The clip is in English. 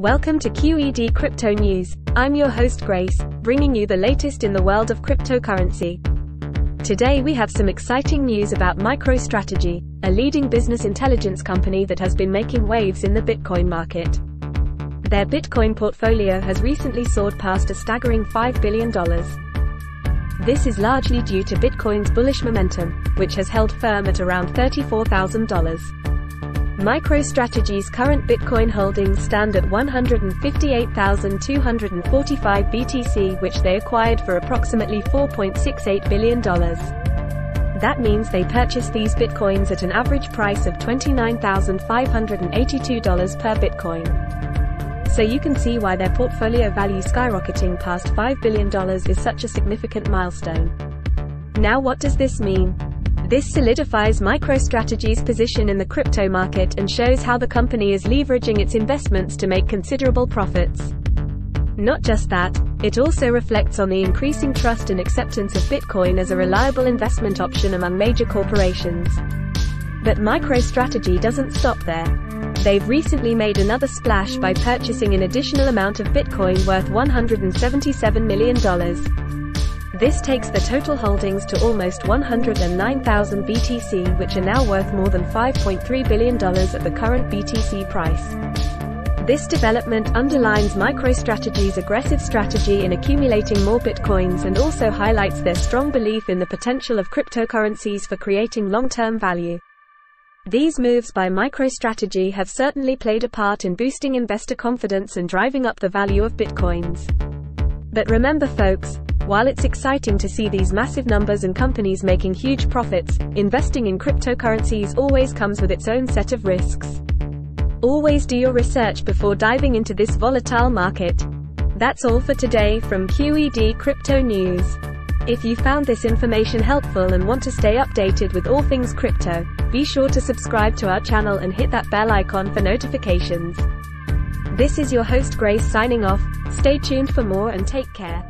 Welcome to QED Crypto News. I'm your host Grace, bringing you the latest in the world of cryptocurrency. Today we have some exciting news about MicroStrategy, a leading business intelligence company that has been making waves in the Bitcoin market. Their Bitcoin portfolio has recently soared past a staggering $5 billion. This is largely due to Bitcoin's bullish momentum, which has held firm at around $34,000. MicroStrategy's current Bitcoin holdings stand at 158,245 BTC which they acquired for approximately $4.68 billion. That means they purchased these Bitcoins at an average price of $29,582 per Bitcoin. So you can see why their portfolio value skyrocketing past $5 billion is such a significant milestone. Now what does this mean? This solidifies MicroStrategy's position in the crypto market and shows how the company is leveraging its investments to make considerable profits. Not just that, it also reflects on the increasing trust and acceptance of Bitcoin as a reliable investment option among major corporations. But MicroStrategy doesn't stop there. They've recently made another splash by purchasing an additional amount of Bitcoin worth $177 million. This takes the total holdings to almost 109,000 BTC which are now worth more than $5.3 billion at the current BTC price. This development underlines MicroStrategy's aggressive strategy in accumulating more bitcoins and also highlights their strong belief in the potential of cryptocurrencies for creating long-term value. These moves by MicroStrategy have certainly played a part in boosting investor confidence and driving up the value of bitcoins. But remember folks, while it's exciting to see these massive numbers and companies making huge profits, investing in cryptocurrencies always comes with its own set of risks. Always do your research before diving into this volatile market. That's all for today from QED Crypto News. If you found this information helpful and want to stay updated with all things crypto, be sure to subscribe to our channel and hit that bell icon for notifications. This is your host Grace signing off. Stay tuned for more and take care.